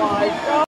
my God.